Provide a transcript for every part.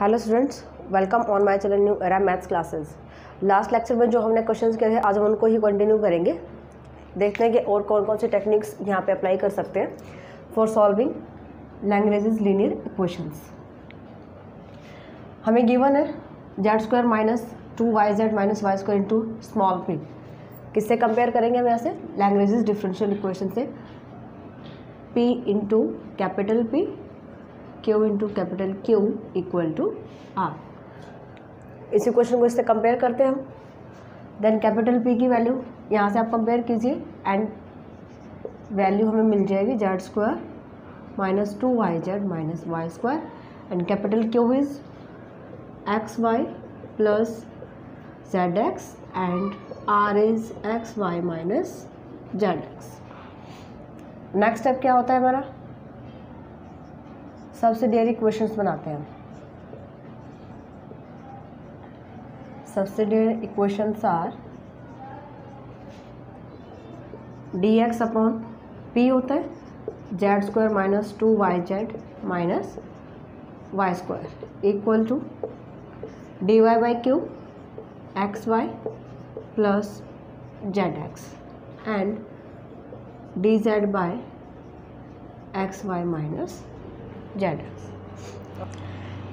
Hello students welcome on my channel new era maths classes last lecture में जो हमने questions किए थे आज हम उनको ही कंटिन्यू करेंगे। देखते हैं कि और कौन कौन से टेक्निक्स यहाँ पे अप्लाई कर सकते हैं फॉर सॉल्विंग लैंग्वेजेस लीनियर इक्वेशंस हमें गिवन है z square minus two y z minus y square into small p किससे कंपेयर करेंगे हम यहाँ से? लैंग्वेजेस डिफरेंशियल इक्वेशन से. P into capital p q into capital q equal to r इस इक्वेशन को इससे कंपेयर करते हैं हम. देन कैपिटल पी की वैल्यू यहाँ से आप कंपेयर कीजिए एंड वैल्यू हमें मिल जाएगी z square minus two y z minus y square and capital q is x y plus z x and r is x y minus z x next step क्या होता है हमारा? Subsidiary questions बनाते हैं। सबसे subsidiary equations are d x upon p होता है z square minus two y z minus y square equal to d y by q x y plus z x and d z by x y minus z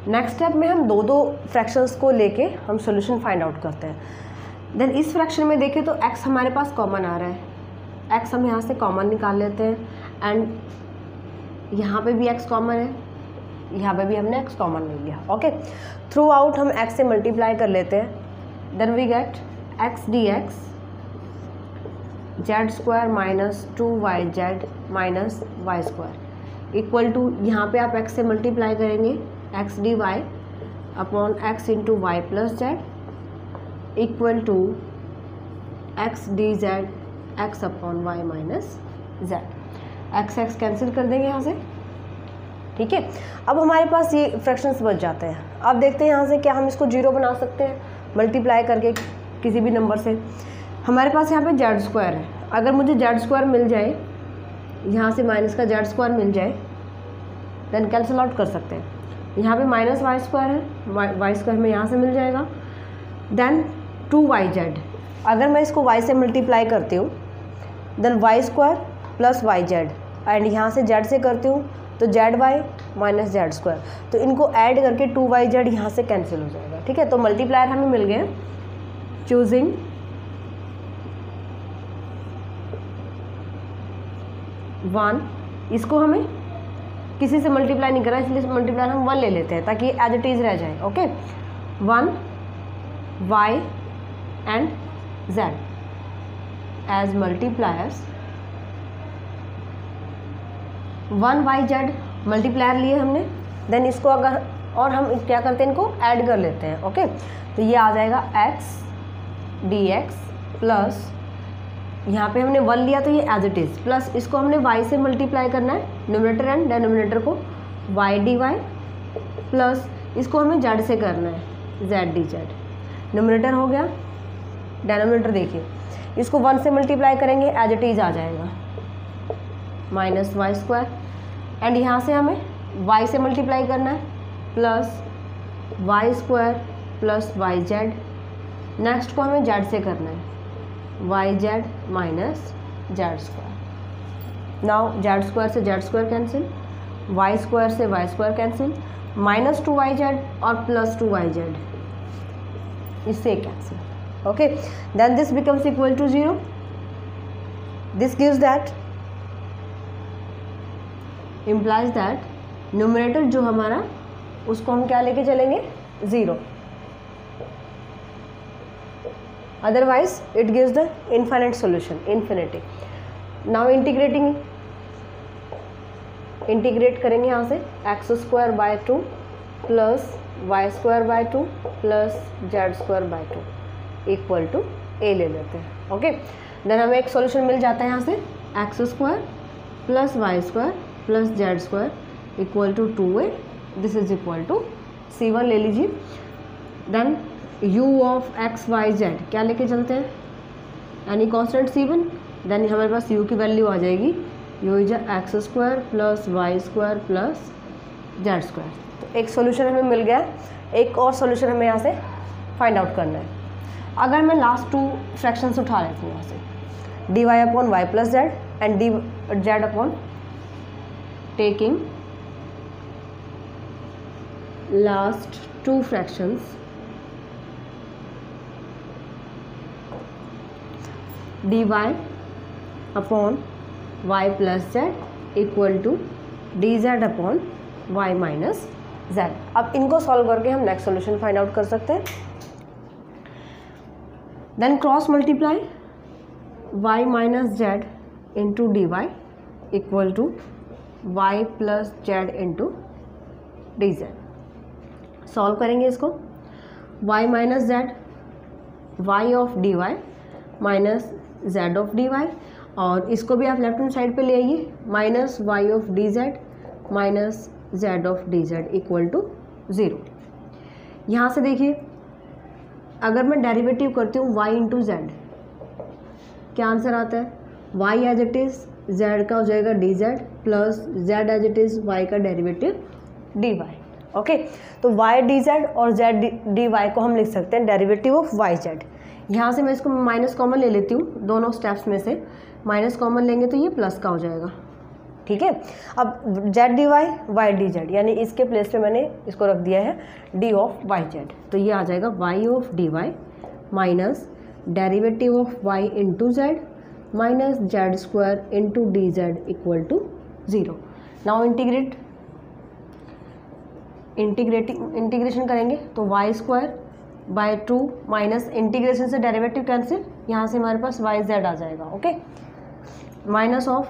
next step में हम दो दो fractions को लेके हम solution find out करते हैं। Then इस फ्रैक्शन में देखें तो एक्स हमारे पास कॉमन आ रहा है। एक्स हम यहाँ से कॉमन निकाल लेते हैं। एंड यहाँ पे भी एक्स कॉमन है। यहाँ पे भी हमने एक्स कॉमन ले लिया। ओके थ्रू आउट हम एक्स से मल्टीप्लाई कर लेते हैं। Then we get x d x z square minus two y z minus y square equal to यहाँ पे आप x से मल्टीप्लाई करेंगे x d y upon x into y plus z equal to x d z x upon y minus z x x cancel कर देंगे यहाँ से। ठीक है? अब हमारे पास ये फ्रैक्शंस बच जाते हैं। अब देखते हैं यहाँ से क्या हम इसको ज़ीरो बना सकते हैं मल्टीप्लाई करके किसी भी नंबर से। हमारे पास यहाँ पे जेड स्क्वायर है। अगर मुझे जेड स्क्वायर मिल जाए यहाँ से माइनस का जेड स्क्वायर मिल जाए देन कैंसिल आउट कर सकते हैं। यहाँ पे माइनस वाई स्क्वायर है वाई स्क्वायर में यहाँ से मिल जाएगा। देन टू वाई जेड अगर मैं इसको वाई से मल्टीप्लाई करती हूँ then Y square plus Y Z and यहाँ से जेड से करती हूँ तो Z Y minus Z square तो इनको ऐड करके टू वाई जेड यहाँ से कैंसिल हो जाएगा। ठीक है तो मल्टीप्लायर हमें मिल गए चूजिंग वन, इसको हमें किसी से मल्टीप्लाई नहीं करना, इसलिए मल्टीप्लाई हम वन ले लेते हैं, ताकि एज इट इज़ रह जाए okay one y and z as multipliers one y z multiplier लिए हमने देन इसको अगर, और हम क्या करते हैं, इनको ऐड कर लेते हैं ओके तो ये आ जाएगा एक्स डी एक्स प्लस यहाँ पे हमने वन लिया तो ये एज इट इज़ प्लस इसको हमने वाई से मल्टीप्लाई करना है नोमिनेटर एंड डेनोमिनेटर को वाई डी वाई प्लस इसको हमें जेड से करना है जेड डी जेड नोमिनेटर हो गया डेनोमिनेटर देखिए. इसको वन से मल्टीप्लाई करेंगे एज इट इज़ आ जाएगा. माइनस वाई स्क्वायर एंड यहाँ से हमें वाई से मल्टीप्लाई करना है plus Y square plus Y Z next को हमें जेड से करना है. Y Z minus Z square now Z square से Z square cancel Y square से Y square cancel minus two Y Z और प्लस टू वाई जेड इससे cancel okay then this becomes equal to zero this gives that implies that numerator जो हमारा, उसको हम क्या लेके चलेंगे? Zero otherwise, it gives the infinite solution, infinity. Now integrating integrate करेंगे यहाँ से x square by two plus y square by two plus z square by two equal to a ले लेते हैं ओके देन हमें एक सॉल्यूशन मिल जाता है यहाँ से x square plus y square plus z square equal to two a this is equal to c one ले लीजिए. Then u of x y z क्या लेके चलते हैं? Any constant c one then हमारे पास u की वैल्यू आ जाएगी। U is x square plus y square plus z square तो एक सोल्यूशन हमें मिल गया। एक और सोल्यूशन हमें यहाँ से फाइंड आउट करना है। अगर मैं लास्ट टू फ्रैक्शंस उठा लेती हूँ यहाँ से d y upon y plus z and d z upon taking last two fractions d y upon y plus z equal to d z upon y minus z अब इनको solve करके हम next solution find out कर सकते हैं। Then cross multiply y minus z into d y equal to y plus z into d z solve करेंगे इसको। Y minus z y of d y minus z of d y और इसको भी आप left hand side पे ले आइए। Minus y of d z minus z of d z equal to zero यहाँ से देखिए, अगर मैं डेरिवेटिव करती हूँ वाई इंटू जेड क्या आंसर आता है? Y as it is z का हो जाएगा d z plus z as it is y का डेरिवेटिव डी वाई ओके तो वाई डी जेड और जेड डी वाई को हम लिख सकते हैं डेरिवेटिव ऑफ़ वाई जेड यहाँ से मैं इसको माइनस कॉमन ले लेती हूँ, दोनों स्टेप्स में से। माइनस कॉमन लेंगे तो ये प्लस का हो जाएगा। ठीक है? अब z d y y d z यानी इसके प्लेस पे मैंने इसको रख दिया है डी ऑफ़ वाई जेड तो ये आ जाएगा y of d y minus derivative of y into z minus z square into d z equal to zero now integrate integrating integration करेंगे तो y square by two minus integration से derivative cancel यहाँ से हमारे पास y z आ जाएगा okay minus of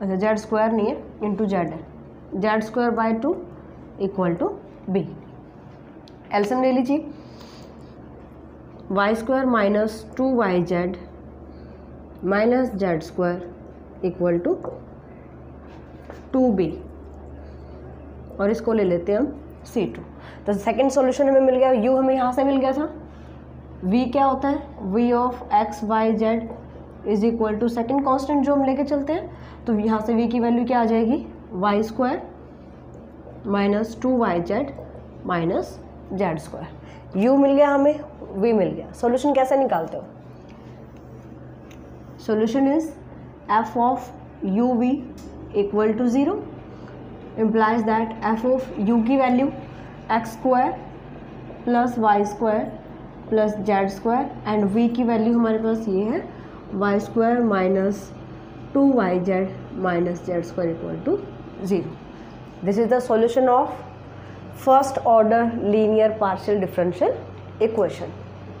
अच्छा जेड स्क्वायर नहीं है इंटू जेड है। Z square by two equal to b एल्सन ले लीजिए। Y square minus two y z minus z square equal to two b और इसको ले लेते हैं हम सी टू तो सेकेंड सोल्यूशन हमें मिल गया यू हमें यहाँ से मिल गया था। वी क्या होता है? V of x y z is equal to second constant जो हम लेके चलते हैं तो यहाँ से वी की वैल्यू क्या आ जाएगी? Y square minus two y z minus z square u मिल गया हमें वी मिल गया। सोल्यूशन कैसे निकालते हो? Solution is f of u v equal to zero implies that f of u की value x square plus y square plus z square and v की value हमारे पास ये है। Y square minus two y z minus z square equal to zero this is the solution of first order linear partial differential equation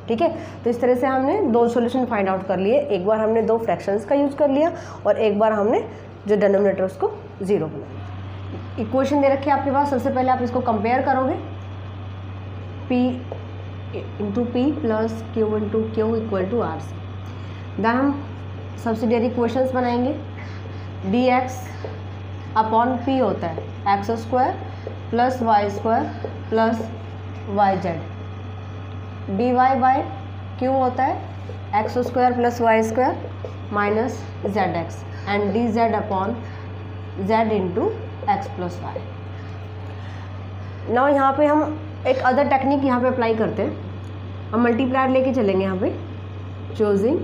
ठीक है? तो इस तरह से हमने दो सॉल्यूशन फाइंड आउट कर लिए। एक बार हमने दो फ्रैक्शंस का यूज़ कर लिया और एक बार हमने जो डेनोमिनेटर उसको ज़ीरो बनाया इक्वेशन दे रखी है आपके पास, सबसे पहले आप इसको कंपेयर करोगे। P into p plus q into q equal to r see then हम सब्सिडियरी इक्वेशंस बनाएँगे। डी एक्स अपॉन पी होता है। X square plus y square plus y z d y by q होता है। X square plus y square minus z x and d z upon z into x plus y ना यहाँ पे हम एक other technique यहाँ पे apply करते हैं। हम मल्टीप्लायर लेके चलेंगे यहाँ पे। Choosing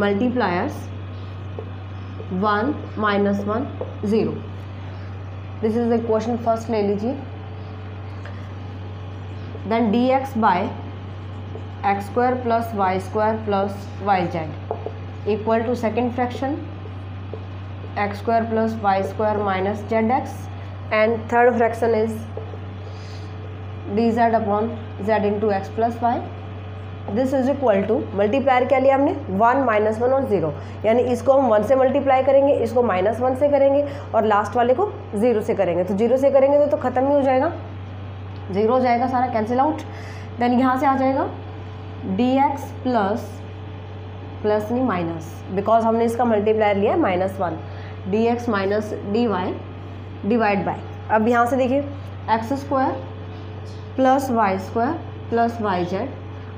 multipliers one minus one zero this is the question first ले लीजिए। Then d x by x square plus y square plus y z equal to second fraction x square plus y square minus z x and third fraction is d z upon z into x plus y this is equal to multiplier क्या लिया हमने one minus one और zero यानी इसको हम one से multiply करेंगे इसको माइनस वन से करेंगे और लास्ट वाले को ज़ीरो से करेंगे. तो ज़ीरो से करेंगे तो, तो ख़त्म ही हो जाएगा. ज़ीरो हो जाएगा सारा कैंसिल आउट देन यहाँ से आ जाएगा डी एक्स प्लस प्लस नहीं माइनस बिकॉज़ हमने इसका मल्टीप्लायर लिया है minus one d x minus d y divide by अब यहाँ से देखिए x square plus y square plus y z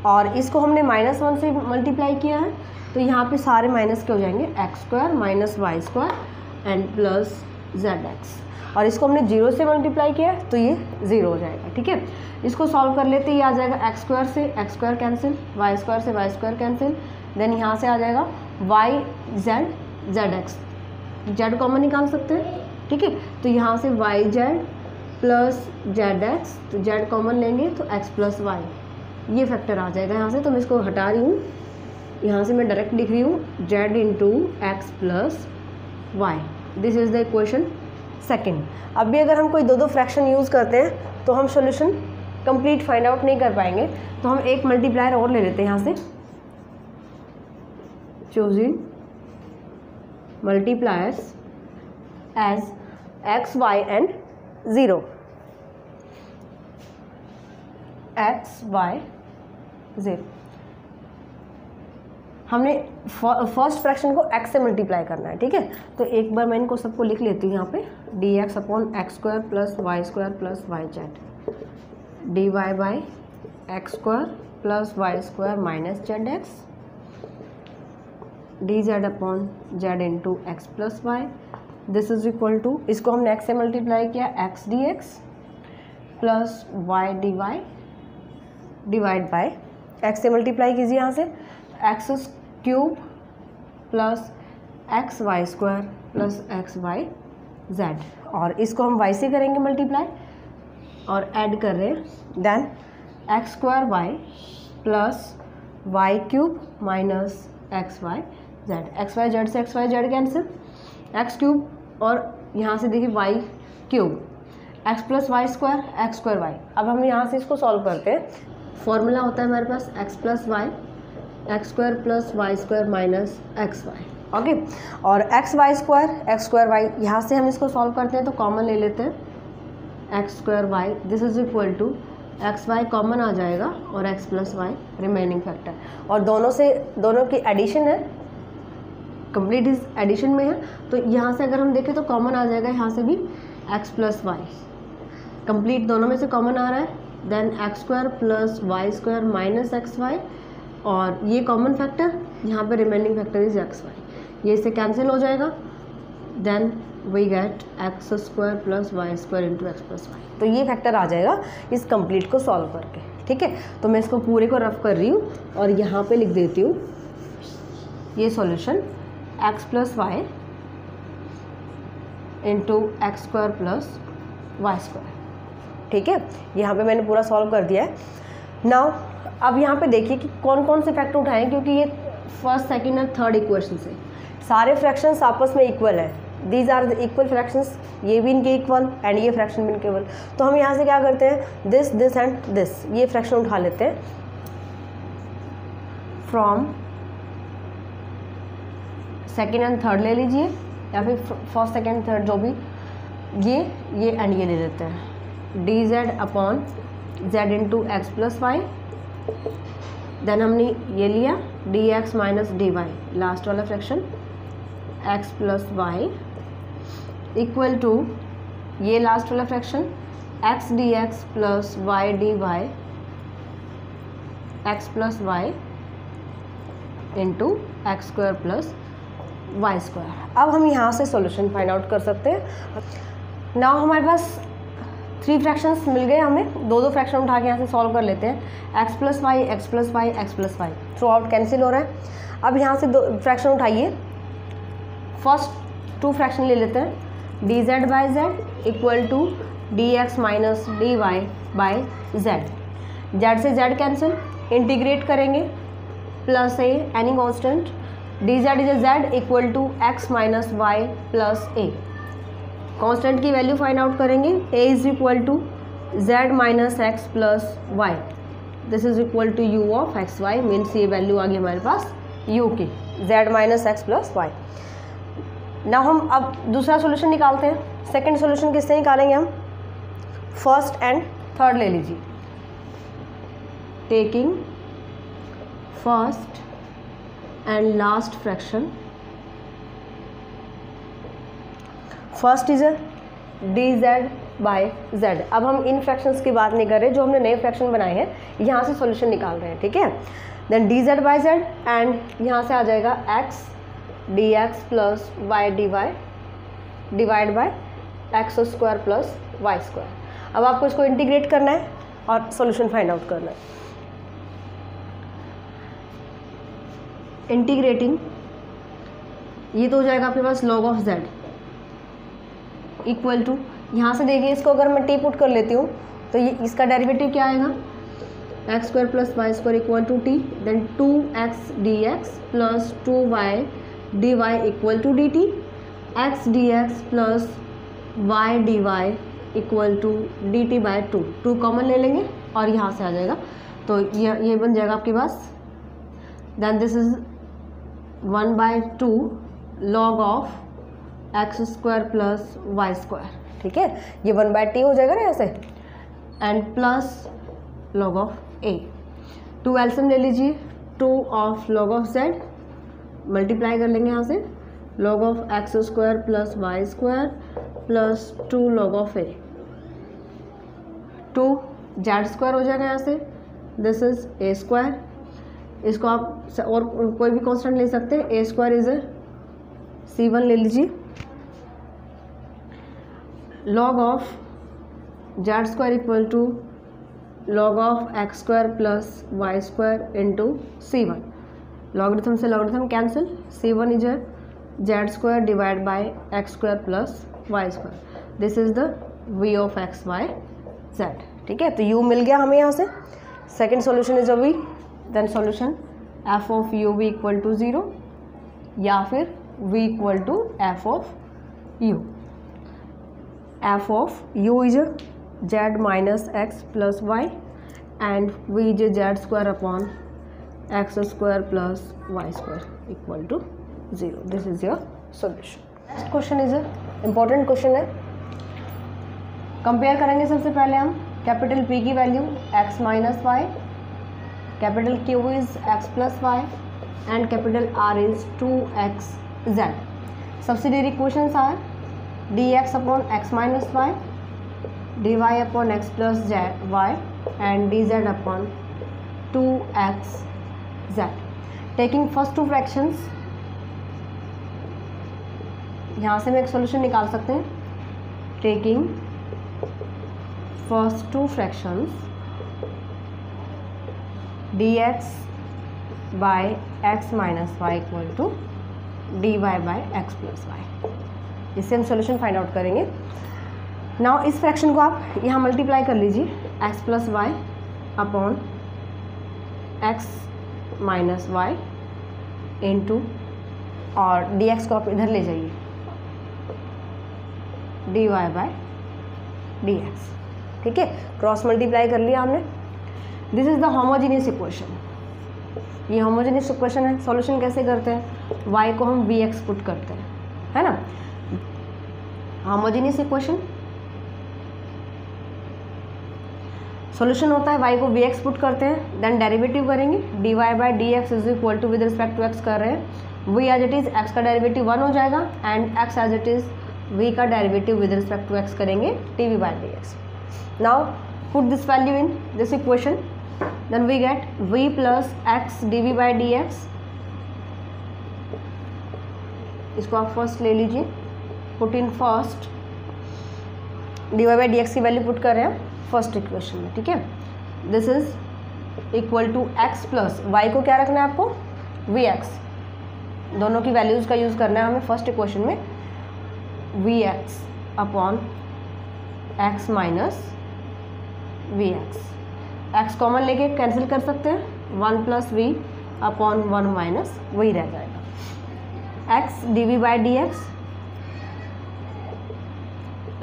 और इसको हमने माइनस वन से मल्टीप्लाई किया है तो यहाँ पे सारे माइनस के हो जाएँगे? X square minus y square and plus z x और इसको हमने ज़ीरो से मल्टीप्लाई किया तो ये ज़ीरो हो जाएगा, ठीक है? इसको सॉल्व कर लेते ये आ जाएगा एक्स स्क्वायर से x square cancel y square से वाई स्क्वायर कैंसिल देन यहाँ से आ जाएगा y z z x z common निकाल सकते हैं, ठीक है? तो यहाँ से y z plus z x तो जेड कॉमन लेंगे तो एक्स प्लस वाई ये फैक्टर आ जाएगा यहाँ से। तो मैं इसको हटा रही हूँ। यहाँ से मैं डायरेक्ट लिख रही हूँ z into x plus y this is the equation second अब भी अगर हम कोई दो दो फ्रैक्शन यूज़ करते हैं तो हम सोल्यूशन कंप्लीट फाइंड आउट नहीं कर पाएँगे। तो हम एक मल्टीप्लायर और ले लेते हैं यहाँ से। Choosing multipliers as x, y and 0 x, y 0 हमने फ़र्स्ट फ्रैक्शन को x से मल्टीप्लाई करना है, ठीक है? तो एक बार मैं इनको सबको लिख लेती हूँ यहाँ पे। D x upon x square plus y square plus y z d y by x square plus y square minus z x d z upon z into x plus y this is equal to इसको हमने x से multiply किया x d x plus y d y divide by x से multiply कीजिए यहाँ से। X cube plus x y square plus x y z और इसको हम वाई से करेंगे मल्टीप्लाई और ऐड कर रहे हैं। Then x square y plus y cube minus x y z x y z से x y z cancel x cube और यहाँ से देखिए y cube x plus y square x square y अब हम यहाँ से इसको सॉल्व करते हैं. फॉर्मूला होता है हमारे पास x plus y x square plus y square minus x y okay और x y square x square y यहाँ से हम इसको सॉल्व करते हैं तो कॉमन ले लेते हैं. X square y this is equal to x y common आ जाएगा और x plus y remaining factor और दोनों से, दोनों की एडिशन है कंप्लीट इस एडिशन में है। तो यहाँ से अगर हम देखें तो कॉमन आ जाएगा यहाँ से भी एक्स प्लस वाई कंप्लीट दोनों में से कॉमन आ रहा है। Then x square plus y square minus x y और ये कॉमन फैक्टर यहाँ पे remaining factor is x y ये इससे कैंसिल हो जाएगा। Then we get x square plus y square into x plus y तो ये फैक्टर आ जाएगा इस कंप्लीट को सॉल्व करके। ठीक है? तो मैं इसको पूरे को रफ कर रही हूँ और यहाँ पे लिख देती हूँ। ये solution x plus y into x square plus y square ठीक है? यहाँ पे मैंने पूरा सॉल्व कर दिया है। नाउ अब यहाँ पे देखिए कि कौन कौन से फैक्टर उठाएँ, क्योंकि ये फ़र्स्ट सेकंड और थर्ड इक्वेशन से। सारे फ्रैक्शंस आपस में इक्वल है। These are the equal fractions ये भी इनके इक्वल एंड ये फ्रैक्शन भी इनके इक्वल तो हम यहाँ से क्या करते हैं? दिस दिस एंड दिस ये फ्रैक्शन उठा लेते हैं। फ्रॉम सेकेंड एंड थर्ड ले लीजिए, या फिर फ़र्स्ट सेकेंड थर्ड जो भी, ये ये एंड ये ले लेते हैं। D z upon z into x plus y then हमने ये लिया d x minus d y last वाला fraction x plus y equal to ये लास्ट वाला fraction x d x plus y d y x plus y into x square plus y square अब हम यहाँ से सॉल्यूशन फाइंड आउट कर सकते हैं। नाउ हमारे पास थ्री फ्रैक्शंस मिल गए हमें। दो दो फ्रैक्शन उठा के यहाँ से सॉल्व कर लेते हैं। X plus y x plus y x plus y throughout cancel हो रहा है। अब यहाँ से दो फ्रैक्शन उठाइए। फ़र्स्ट टू फ्रैक्शन ले लेते हैं। D z by z equal to d x minus d y by z z से जेड कैंसिल इंटीग्रेट करेंगे। Plus a any constant d z is z equal to x minus y plus a constant की value find out करेंगे. A is equal to z minus x plus y this is equal to u of x y means ये value आ गई हमारे पास you की. Z minus x plus y ना हम अब दूसरा सोल्यूशन निकालते हैं. सेकेंड सोल्यूशन किससे निकालेंगे हम? फ़र्स्ट एंड थर्ड ले लीजिए. Taking first and last fraction. First is d z by z अब हम इन फ्रैक्शंस की बात नहीं कर रहे, जो हमने नए फ्रैक्शन बनाए हैं, यहाँ से सॉल्यूशन निकाल रहे हैं, ठीक है? Then d z by z and यहाँ से आ जाएगा x d x plus y d y divide by x square plus y square अब आपको इसको इंटीग्रेट करना है और सॉल्यूशन फाइंड आउट करना है। इंटीग्रेटिंग, ये तो हो जाएगा आपके पास log of z equal to यहाँ से देखिए इसको अगर मैं टी पुट कर लेती हूँ तो ये इसका डेरिवेटिव क्या आएगा? X square plus y square equal to t then two x d x plus two y d y equal to d t x d x plus y d y equal to d t by two two common ले लेंगे और यहाँ से आ जाएगा। तो ये ये बन जाएगा आपके पास। Then this is one by two log of x square plus y square ठीक है? ये वन बाय टी हो जाएगा ना ऐसे? And plus log of a two एल्सियम ले लीजिए। Two of log of z multiply कर लेंगे यहाँ से। Log of x square plus y square plus two log of a two z square हो जाएगा यहाँ से। दिस इज़ ए स्क्वायर इसको आप और कोई भी कॉन्स्टेंट ले सकते हैं। A square is c one ले लीजिए। Log of z square equal to log of x square plus y square into c one लॉगडम से लॉगडम cancel c one is z square divide by x square plus y square this is the v of x y z ठीक है? तो u मिल गया हमें यहाँ से। Second solution is uh v then solution f of u v equal to zero या फिर v equal to f of u f of u is z minus x plus y and v is z square upon x square plus y square equal to zero this is your solution next question is important question है. Compare करेंगे सबसे पहले हम capital P की value x minus y capital Q is x plus y and capital R is two x z subsidiary question are d x upon x minus y d y dy upon x plus z y and dz upon 2x z. Taking first two fractions, यहाँ से हम एक solution निकाल सकते हैं. Taking first two fractions d x by x minus y equal to d y by x plus y इससे हम solution find out करेंगे। नाउ इस फ्रैक्शन को आप यहाँ मल्टीप्लाई कर लीजिए। X plus y upon x minus y into और डी एक्स को आप इधर ले जाइए। D y by d x ठीक है? क्रॉस मल्टीप्लाई कर लिया हमने this is the homogeneous equation ये होमोजीनियस इक्वेशन है सॉल्यूशन कैसे करते हैं? वाई को हम वी एक्स पुट करते हैं, है ना? होमोजीनियस इक्वेशन सॉल्यूशन होता है वाई को वी एक्स पुट करते हैं देन डेरिवेटिव करेंगे। D y by d x is equal to with respect to x कर रहे हैं। V as it is x का डेरिवेटिव वन हो जाएगा and x as it is v का derivative with respect to x करेंगे t v by d x now put this value in this equation we get v plus x d v by d x इसको आप first ले लीजिए। Put in first d y by d की value put कर रहे हैं। First equation में, ठीक है? This is equal to x plus y को क्या रखना है आपको? वी एक्स दोनों की वैल्यूज़ का यूज़ करना है हमें फ़र्स्ट इक्वेशन में। V x upon x minus v x x common लेके कैंसिल कर सकते हैं। One plus v upon one minus वही रह जाएगा। X d v by d x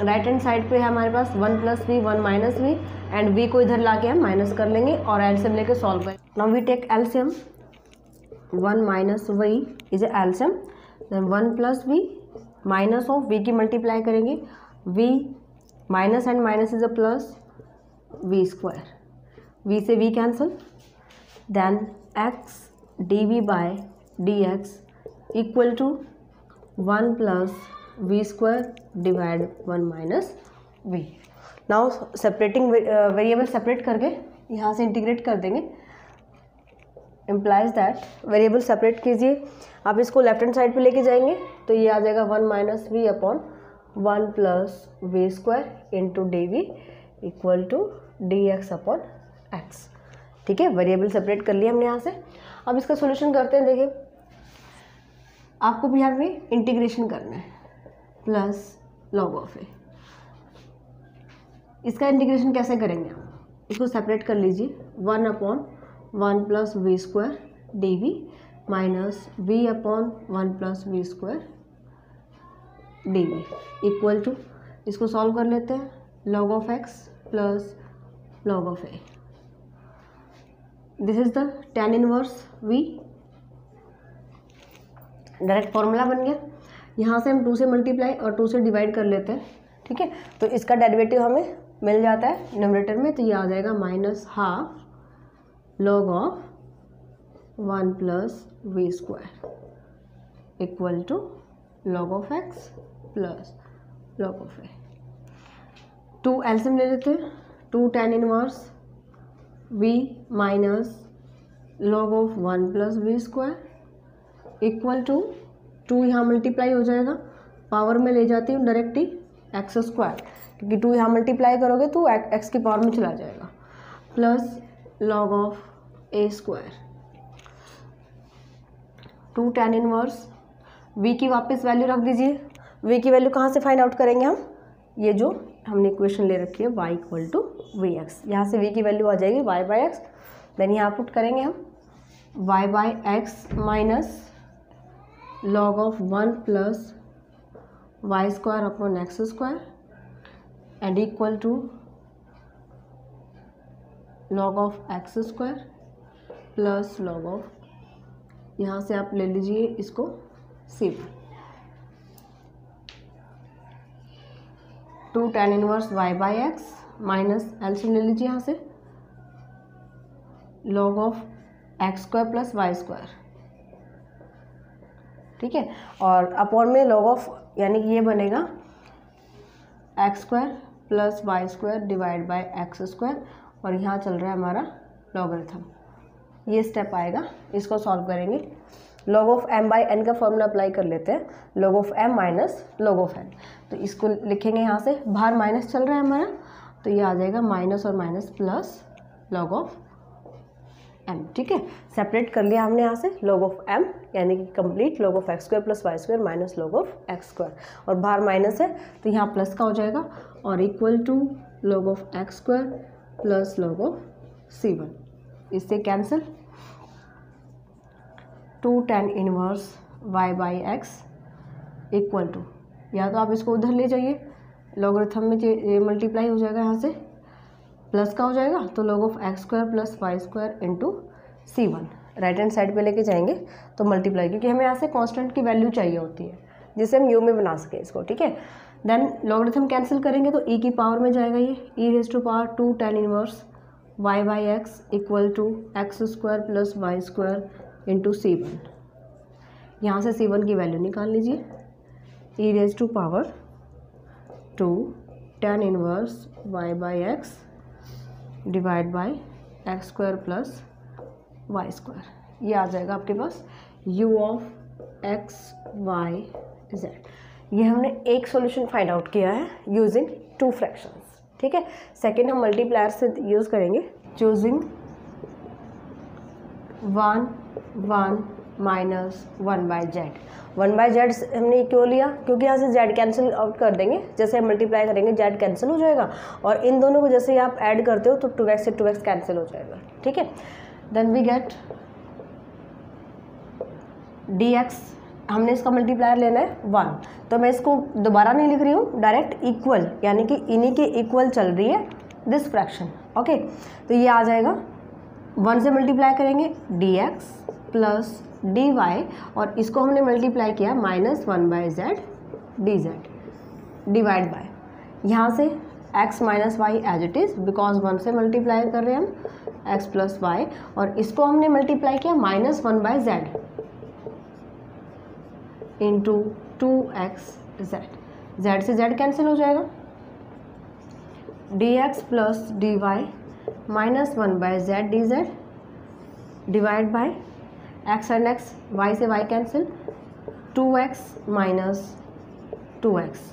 right hand side पे है हमारे पास one plus v one minus v and v को इधर ला के हम माइनस कर लेंगे और एल्सियम लेके सॉल्व करें now we take LCM one minus v is LCM one plus v minus of v की मल्टीप्लाई करेंगे। V minus and minus is a plus v square v से v cancel then v by d x equal to one plus v square divide one minus v now separating variable separate करके यहाँ से integrate कर देंगे। Implies that variable separate कीजिए। आप इसको left hand side पे लेके जाएँगे तो ये आ जाएगा one minus v upon one plus v square into d v equal to d x upon x ठीक है वेरिएबल सेपरेट कर लिया हमने यहाँ से। अब इसका सोल्यूशन करते हैं, देखिए। आपको यहाँ पे इंटीग्रेशन करना है प्लस लॉग ऑफ़ ए इसका इंटीग्रेशन कैसे करेंगे हम? इसको सेपरेट कर लीजिए। One upon one plus v square d v minus v upon one plus v square d v equal to इसको सॉल्व कर लेते हैं। Log of x plus log of a this is the tan inverse v direct formula बन गया। यहाँ से हम two से मल्टीप्लाई और टू से डिवाइड कर लेते हैं, ठीक है? तो इसका डेरिवेटिव हमें मिल जाता है न्यूमरेटर में तो ये आ जाएगा minus half log of one plus v square equal to log of x plus log of a two LCM ले लेते हैं। Two tan inverse v minus log of one plus v square equal to two यहाँ multiply हो जाएगा। Power में ले जाती हूँ डायरेक्ट ही एक्स स्क्वायर क्योंकि टू यहाँ मल्टीप्लाई करोगे तो एक्स की पावर में चला जाएगा। Plus log of a square two tan inverse v की वापस वैल्यू रख दीजिए। वी की वैल्यू कहाँ से फाइंड आउट करेंगे हम? ये जो हमने इक्वेशन ले रखी है y equal to v x यहाँ से वी की वैल्यू आ जाएगी वाई बाई एक्स देन यहाँ पुट करेंगे हम y by x minus log of one plus y square upon x square and equal to log of x square plus log of यहाँ से आप ले लीजिए इसको सिर्फ़ two tan inverse y by x minus LCM ले लीजिए यहाँ से। Log of x square plus y square ठीक है? और अपॉन में लॉग ऑफ़ यानी कि ये बनेगा x square plus y square divide by x square और यहाँ चल रहा है हमारा लॉगरिथम ये स्टेप आएगा, इसको सॉल्व करेंगे। Log of m by n का फॉर्मूला अप्लाई कर लेते हैं। Log of m minus log of n तो इसको लिखेंगे यहाँ से बाहर माइनस चल रहा है हमारा तो ये आ जाएगा माइनस और minus plus log of m ठीक है? सेपरेट कर लिया हमने यहाँ से लॉग ऑफ़ एम यानी कि complete log of x square plus y square minus log of x square और बाहर माइनस है तो यहाँ प्लस का हो जाएगा, और equal to log of x square plus log of c one इससे cancel two tan inverse y by x equal to. या तो आप इसको उधर ले जाइए लॉगरिथम में ये मल्टीप्लाई हो जाएगा यहाँ से प्लस का हो जाएगा तो log of x square plus y square into c one right hand side पे लेके जाएँगे तो मल्टीप्लाई क्योंकि हमें यहाँ से कांस्टेंट की वैल्यू चाहिए होती है, जिसे हम यू में बना सकें इसको, ठीक है? देन लॉगरिथम कैंसिल करेंगे तो ई e की पावर में जाएगा ये e raise to power two tan inverse y by x equal to x square plus y square into c one यहाँ से सी वन की वैल्यू निकाल लीजिए। E raise to power two tan inverse y by x divide by x square plus y square ये आ जाएगा आपके पास u of x y z ये हमने एक सॉल्यूशन फाइंड आउट किया है यूजिंग टू फ्रैक्शंस ठीक है? सेकेंड हम मल्टीप्लायर से यूज़ करेंगे। Choosing one one minus one by z. One by z हमने क्यों लिया? क्योंकि यहाँ से जेड कैंसिल आउट कर देंगे। जैसे हम मल्टीप्लाई करेंगे, जेड कैंसिल हो जाएगा। और इन दोनों को जैसे आप ऐड करते हो तो टू एक्स से टू एक्स कैंसिल हो जाएगा। ठीक है? Then we get d x हमने इसका मल्टीप्लायर लेना है वन तो मैं इसको दोबारा नहीं लिख रही हूँ। डायरेक्ट इक्वल यानी कि इन्हीं के इक्वल चल रही है दिस फ्रैक्शन ओके तो ये आ जाएगा वन से मल्टीप्लाई करेंगे d x plus d y और इसको हमने मल्टीप्लाई किया minus one by z d z divide by यहाँ से x minus y as it is because one से मल्टीप्लाई कर रहे हैं हम, x प्लस वाई और इसको हमने मल्टीप्लाई किया minus one by z into two x z z से जेड कैंसिल हो जाएगा। D x plus d y minus one by z d z divide by x and x y से y cancel two x minus two x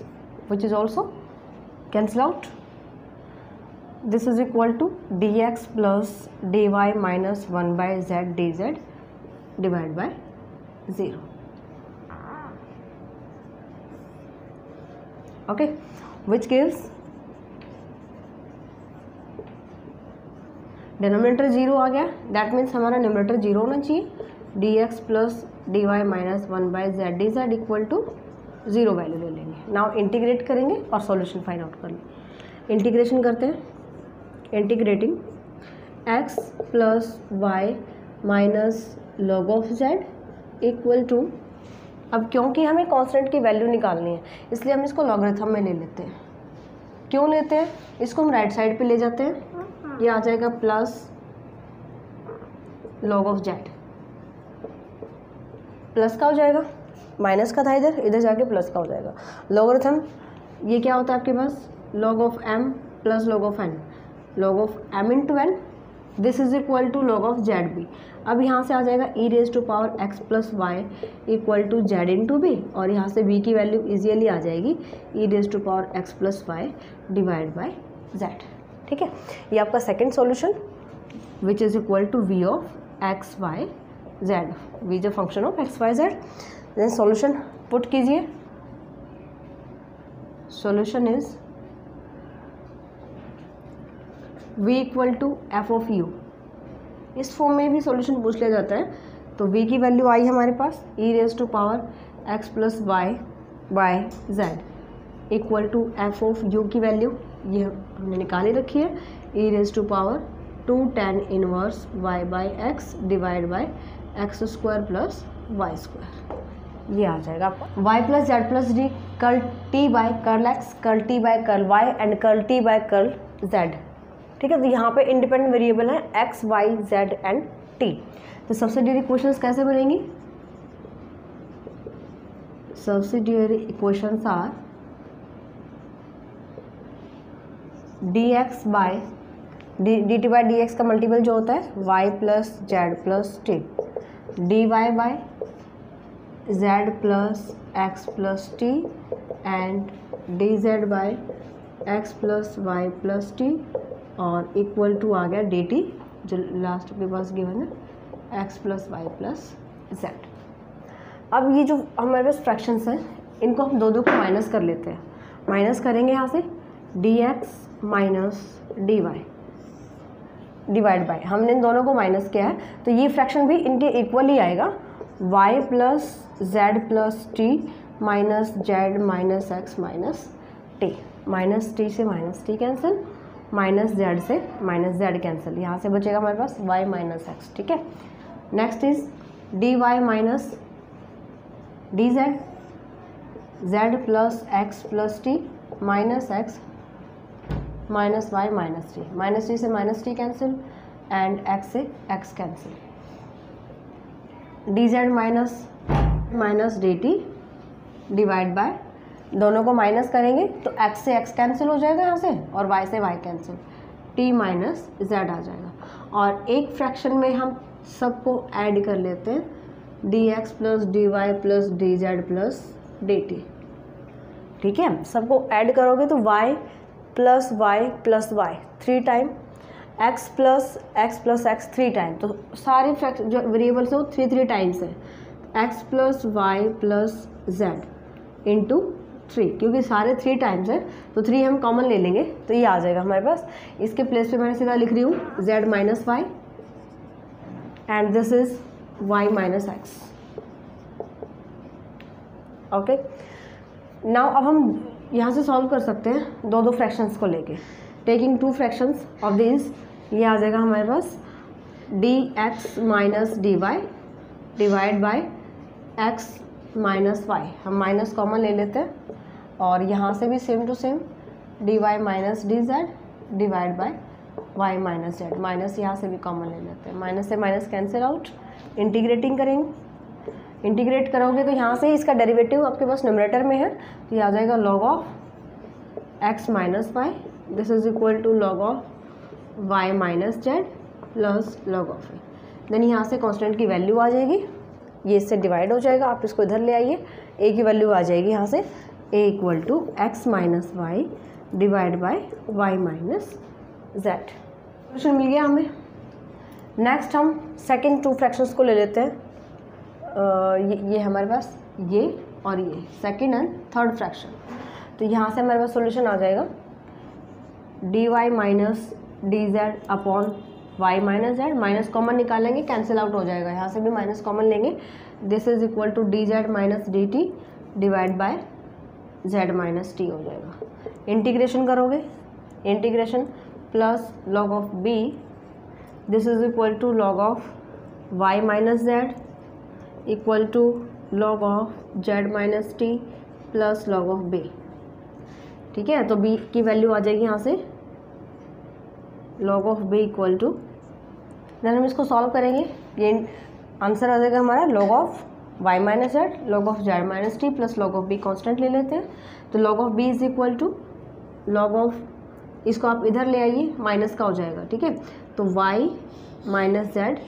which is also cancel out this is equal to d x plus d y minus one by z d z divide by zero okay which gives denominator zero आ गया। That means हमारा numerator zero होना चाहिए। D x plus d y minus one by z d z equal to zero value ले लेंगे। Now integrate करेंगे और solution find out कर लेंगे। इंटीग्रेशन करते हैं। Integrating x plus y minus log of z equal to अब क्योंकि हमें कांस्टेंट की वैल्यू निकालनी है, इसलिए हम इसको लॉगरिथम में ले लेते हैं। क्यों लेते हैं? इसको हम राइट साइड पे ले जाते हैं। ये आ जाएगा plus log of z plus का हो जाएगा? माइनस का था इधर इधर जाके प्लस का हो जाएगा। लॉगरिथम ये क्या होता है आपके पास? Log of m plus log of n log of m into n this is equal to log of z b अब यहाँ से आ जाएगा e raise to power x plus y equal to z into b और यहाँ से b की value easily आ जाएगी e raise to power x plus y divide by z ठीक है? ये आपका second solution which is equal to v of x y z v जो function of x y z then solution put कीजिए। Solution is v equal to f of u इस form में भी solution पूछ लिया जाता है। तो v की वैल्यू आई हमारे पास e raise to power x plus y by z equal to f of u की वैल्यू ये हमने निकाली रखी है। E raise to power two tan inverse y by x divide by x square plus y square ये आ जाएगा आपका। Y plus z plus d curl t by curl x curl t by curl y and curl t by curl z ठीक है तो यहाँ पे independent variable है x y z and t तो सब्सिडियरी इक्वेशंस कैसे बनेंगी subsidiary equations are d x by d d t by d x का मल्टीपल जो होता है y plus z plus t d y by z plus x plus t and d z by x plus y plus t और equal to आ गया d t जो last के पास गिवन है x plus y plus z अब ये जो हमारे पास फ्रैक्शंस हैं, इनको हम दो दो को माइनस कर लेते हैं। माइनस करेंगे यहाँ से d x minus d y divide by हमने इन दोनों को माइनस किया है तो ये फ्रैक्शन भी इनके इक्वल ही आएगा। y plus z plus t minus z minus x minus t minus t से minus t cancel minus z से माइनस जेड कैंसिल यहाँ से बचेगा हमारे पास y माइनस एक्स ठीक है? Next is d y minus d z z plus x plus t minus x minus y minus t minus three से minus t cancel and x से x cancel d z minus minus d t divide by दोनों को minus करेंगे तो x से x cancel हो जाएगा यहाँ से और वाई से y cancel t minus z आ जाएगा. और एक फ्रैक्शन में हम सबको ऐड कर लेते हैं. D x plus d y plus d z plus d t ठीक है? सबको ऐड करोगे तो y plus y plus y three time x plus x plus x three time तो सारे फैक्ट जो वेरिएबल्स हैं वो थ्री थ्री टाइम्स है। X plus y plus z into three क्योंकि सारे थ्री टाइम्स हैं तो थ्री हम कॉमन ले लेंगे तो ये आ जाएगा हमारे पास। इसके प्लेस पे मैंने सीधा लिख रही हूँ z minus y and this is y minus x okay now अब हम यहाँ से सॉल्व कर सकते हैं दो दो फ्रैक्शंस को लेके। Taking two fractions of this ये आ जाएगा हमारे पास d x minus d y divide by x minus y हम माइनस कॉमन ले लेते हैं और यहाँ से भी same to same d y minus d z divide by y minus z minus यहाँ से भी कॉमन ले लेते हैं। माइनस से माइनस कैंसिल आउट इंटीग्रेटिंग करेंगे। इंटीग्रेट करोगे तो यहाँ से इसका डेरिवेटिव आपके पास न्यूमरेटर में है तो ये आ जाएगा log of x minus y this is equal to log of y minus z plus log of then यहाँ से कांस्टेंट की वैल्यू आ जाएगी, ये इससे डिवाइड हो जाएगा, आप इसको इधर ले आइए ए की वैल्यू आ जाएगी यहाँ से a equal to x minus y divide by y minus z solution मिल गया हमें। नेक्स्ट हम सेकेंड टू फ्रैक्शंस को ले लेते हैं। ये, ये हमारे पास ये और ये सेकेंड एंड थर्ड फ्रैक्शन तो यहाँ से हमारे पास सोल्यूशन आ जाएगा। D y minus d z upon y minus z minus common निकालेंगे कैंसिल आउट हो जाएगा। यहाँ से भी माइनस कॉमन लेंगे। This is equal to d z minus d t divide by z minus t हो जाएगा। इंटीग्रेशन करोगे? Integration plus log of b this is equal to log of y minus z equal to log of z minus t plus log of b ठीक है? तो b की value आ जाएगी यहाँ से log of b equal to then हम इसको सॉल्व करेंगे। ये आंसर आ जाएगा हमारा log of y minus z log of z minus t plus log of b constant ले लेते हैं। तो log of b is equal to log of इसको आप इधर ले आइए माइनस का हो जाएगा, ठीक है? तो y minus z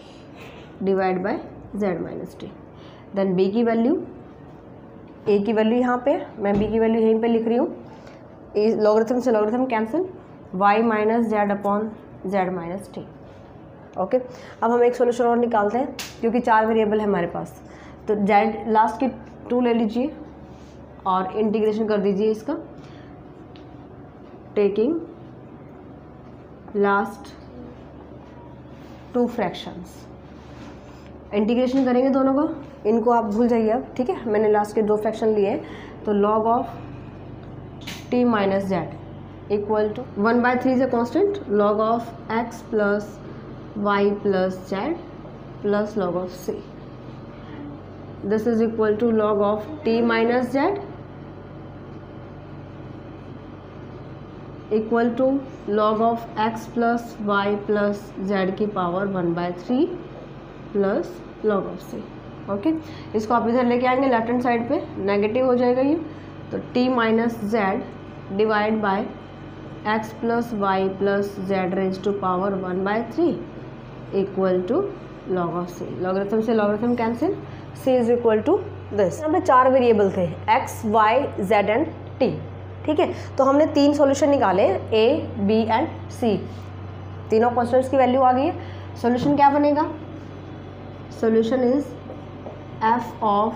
divide by z minus t then b की वैल्यू ए की वैल्यू यहाँ पे, मैं बी की वैल्यू यहीं पे लिख रही हूँ। ए लॉगरिथम से logarithm cancel y minus z upon z minus t okay अब हम एक सोल्यूशन और निकालते हैं, क्योंकि चार वेरिएबल है हमारे पास। तो जेड लास्ट की टू ले लीजिए और इंटीग्रेशन कर दीजिए इसका। Taking last two fractions integration करेंगे दोनों को। इनको आप भूल जाइए अब, ठीक है? मैंने लास्ट के दो फ्रैक्शन लिए तो log of t minus z equal to one by three is a constant log of x plus y plus z plus log of c this is equal to log of t minus z equal to log of x plus y plus z की power one by three plus log of c. Okay? इसको आप इधर लेके आएँगे left hand side पे, negative हो जाएगा ये। तो t minus z divide by x plus y plus z raise to power one by three equal to log of c. Logarithm से logarithm cancel. C is equal to this. यहाँ पे चार variable थे, x, y, z and t. ठीक है? तो हमने तीन सॉल्यूशन निकाले, ए, बी एंड सी। तीनों कॉन्स्टेंट्स की वैल्यू आ गई है। सॉल्यूशन क्या बनेगा? Solution is f of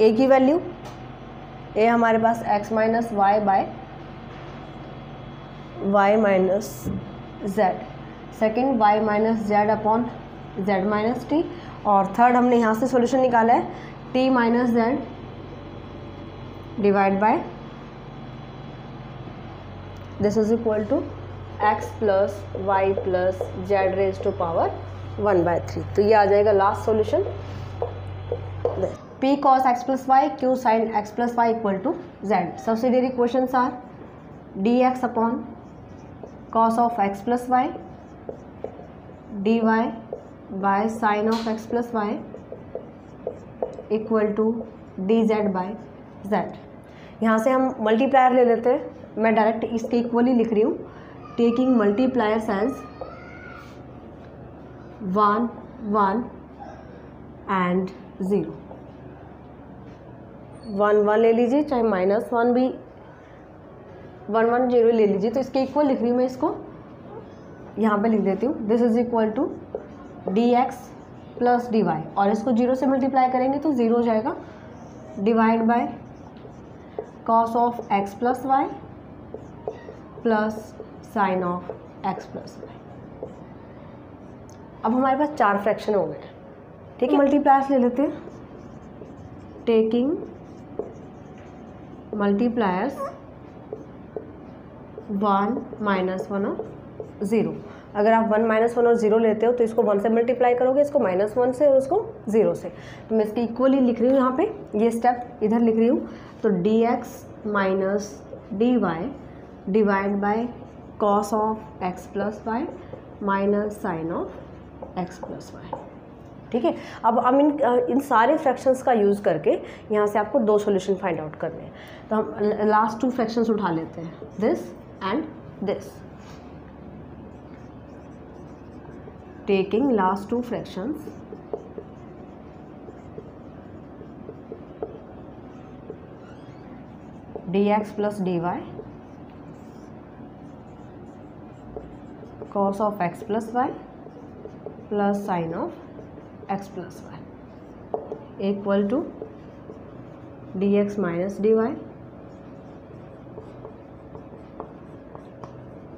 a की वैल्यू a हमारे पास x minus y by y minus z second y minus z upon z minus t और थर्ड हमने यहाँ से सॉल्यूशन निकाला है t minus z divide by this is equal to x plus y plus z raise to power one by three तो ये आ जाएगा last solution p cos x plus y q sine x plus y equal to z subsidiary question are d x upon cos of x plus y d y by sine of x plus y equal to d z by z यहाँ से हम multiplier ले लेते हैं. मैं direct इसके equally लिख रही हूँ. Taking multipliers as 1 1 and 0 one one ले लीजिए, चाहे माइनस वन भी वन वन ज़ीरो ले लीजिए तो इसके इक्वल लिख रही हूँ मैं इसको। यहाँ पे लिख देती हूँ। This is equal to d x plus d y और इसको ज़ीरो से मल्टीप्लाई करेंगे तो ज़ीरो हो जाएगा। Divide by cos of x plus y plus sine of x plus y. अब हमारे पास चार फ्रैक्शन हो गए। ठीक है? मल्टीप्लायर्स ले लेते हैं। Taking multipliers one minus one और ज़ीरो। अगर आप वन माइनस वन और ज़ीरो लेते हो तो इसको वन से मल्टीप्लाई करोगे इसको माइनस वन से और उसको ज़ीरो से। तो मैं इसकी इक्वली लिख रही हूँ यहाँ पे ये स्टेप इधर लिख रही हूँ। तो d x minus d y divide by cos of x plus y minus sine of x plus y ठीक है? अब हम इन इन सारे फ्रैक्शंस का यूज़ करके यहाँ से आपको दो सॉल्यूशन फाइंड आउट करने हैं। तो हम लास्ट टू फ्रैक्शंस उठा लेते हैं। This and this taking last two fractions d x plus d y cos of x plus y plus sine of x plus y equal to dx minus dy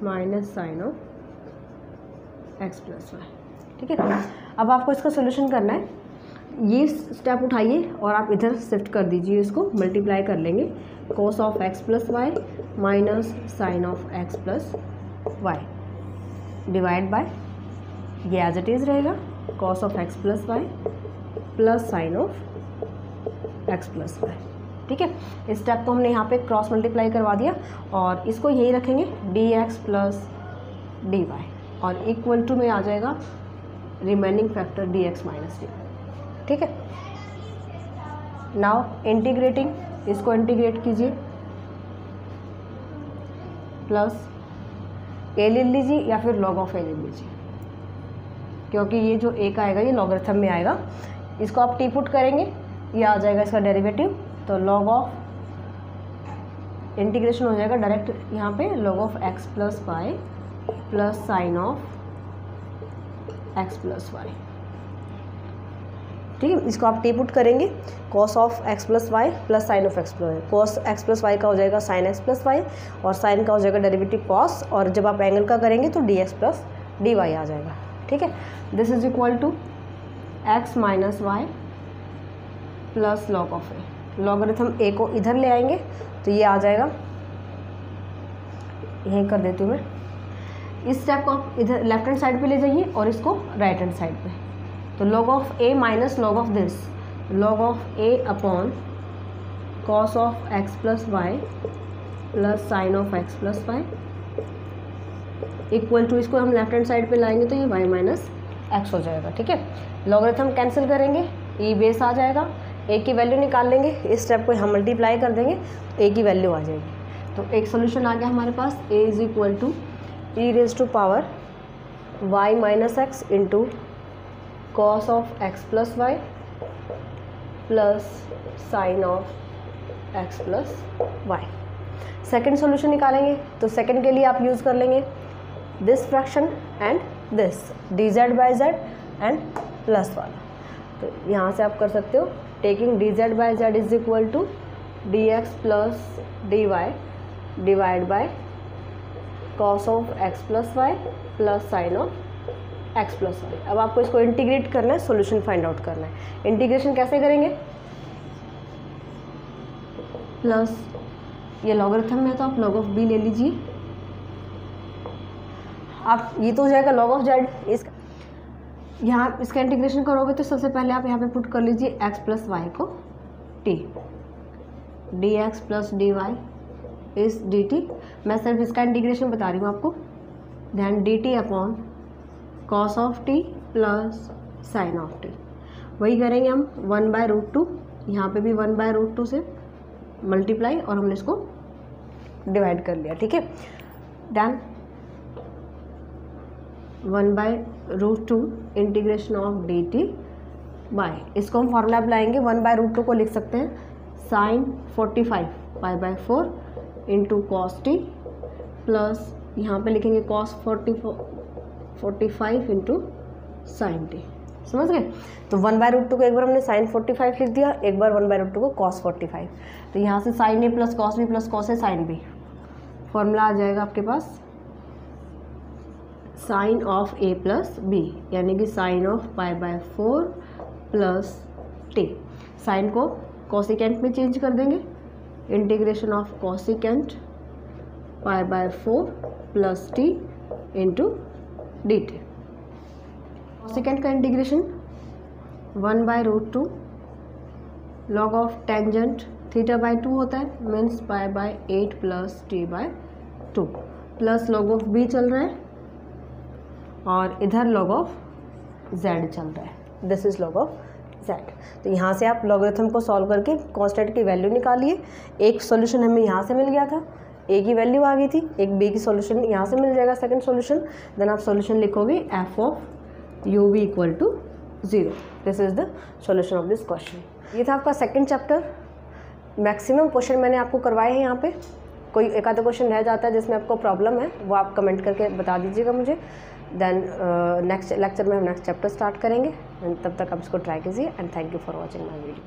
minus sine of x plus y ठीक है? अब आपको इसका solution करना है। ये step उठाइए और आप इधर शिफ्ट कर दीजिए इसको मल्टीप्लाई कर लेंगे। Cos of x plus y minus sine of x plus y divide by, ये एज इट इज़ रहेगा cos of x plus y plus sine of x plus y ठीक है? इस स्टेप को हमने यहाँ पे क्रॉस मल्टीप्लाई करवा दिया और इसको यही रखेंगे d x plus d y और इक्वल टू में आ जाएगा remaining factor d x minus d ठीक है? नाउ इंटीग्रेटिंग इसको इंटीग्रेट कीजिए। प्लस ए ले लीजिए या फिर लॉग ऑफ़ ए ले लीजिए। क्योंकि ये जो ए का आएगा, ये लॉगरिथम में आएगा। इसको आप टी पुट करेंगे, ये आ जाएगा इसका डेरिवेटिव तो लॉग ऑफ़ इंटीग्रेशन हो जाएगा डायरेक्ट यहाँ पे log of x plus y plus sine of x plus y ठीक है? इसको आप टी पुट करेंगे। Cos of x plus y plus sine of x plus y cos x plus y का हो जाएगा साइन एक्स प्लस वाई और sine का हो जाएगा डेरिवेटिव कॉस और जब आप एंगल का करेंगे तो d x plus d y आ जाएगा। ठीक है? This is equal to x minus y plus log of a logarithm a को इधर ले आएँगे तो ये आ जाएगा। यहीं कर देती हूँ मैं। इस स्टेप को आप इधर लेफ़्ट हैंड साइड पे ले जाइए और इसको राइट हैंड साइड पे। तो log of a minus log of this log of a upon cos of x plus y plus sine of x plus y equal to इसको हम लेफ़्ट हैंड साइड पे लाएँगे तो ये वाई माइनस एक्स हो जाएगा, ठीक है? लॉगरिथम कैंसिल करेंगे ई बेस आ जाएगा ए की वैल्यू निकाल लेंगे, इस स्टेप को हम मल्टीप्लाई कर देंगे तो ए की वैल्यू आ जाएगी। तो एक सोल्यूशन आ गया हमारे पास a is equal to e raise to power y minus x into cos of x plus y plus sine of x plus y second solution निकालेंगे तो सेकेंड के लिए आप यूज़ कर लेंगे this fraction and this d z by z and plus वाला तो यहाँ से आप कर सकते हो taking d z by z is equal to d x plus d y divide by cos of x plus y plus sine of x plus y अब आपको इसको इंटीग्रेट करना है सोल्यूशन फाइंड आउट करना है। इंटीग्रेशन कैसे करेंगे? Plus ये लॉगरिथम में तो आप लॉग ऑफ़ बी ले लीजिए। आप ये तो हो जाएगा लॉग ऑफ़ जेड इसका यहाँ इसका इंटीग्रेशन करोगे तो सबसे पहले आप यहाँ पे पुट कर लीजिए एक्स प्लस वाई को t d x plus d y इस डी टी मैं सिर्फ़ इसका इंटीग्रेशन बता रही हूँ आपको। Then d t upon cos of t plus sine of t वही करेंगे हम वन बाय रूट टू यहाँ पर भी वन बाय रूट टू से मल्टीप्लाई और हमने इसको डिवाइड कर लिया, ठीक है? Done one by root two integration of d t by इसको हम फॉर्मूला लाएँगे वन बाय रूट टू को लिख सकते हैं. Sine forty five pi by four into cos t plus यहाँ पे लिखेंगे cos forty forty five into sine t समझ गए? तो वन बाय रूट टू को एक बार हमने साइन फोर्टी फाइव लिख दिया, एक बार वन बाय रूट टू को कॉस फोर्टी फाइव तो यहाँ से sine A plus cos B plus cos A sine B formula आ जाएगा आपके पास sine of A plus B यानी कि sine of pi by four plus T sine को cosecant में चेंज कर देंगे। Integration of cosecant pi by four plus T into D T second का integration one by root two log of tangent theta by two होता है means pi by eight plus T by two plus log of B चल रहा है, और इधर log of Z चल रहा है. This is log of Z तो यहाँ से आप लॉगरिथम को सॉल्व करके कॉन्स्टेंट की वैल्यू निकालिए. एक सॉल्यूशन हमें यहाँ से मिल गया था. ए की वैल्यू आ गई थी, एक बी की सॉल्यूशन यहाँ से मिल जाएगा सेकंड सॉल्यूशन देन आप सॉल्यूशन लिखोगे F of U V equal to zero this is the solution of this question ये था आपका सेकंड चैप्टर मैक्सिमम क्वेश्चन मैंने आपको करवाए हैं यहाँ पे। कोई एक आधा क्वेश्चन रह जाता है जिसमें आपको प्रॉब्लम है, वो आप कमेंट करके बता दीजिएगा मुझे। देन नेक्स्ट लेक्चर में हम नेक्स्ट चैप्टर स्टार्ट करेंगे। तब तक आप इसको ट्राई कीजिए। And thank you for watching my video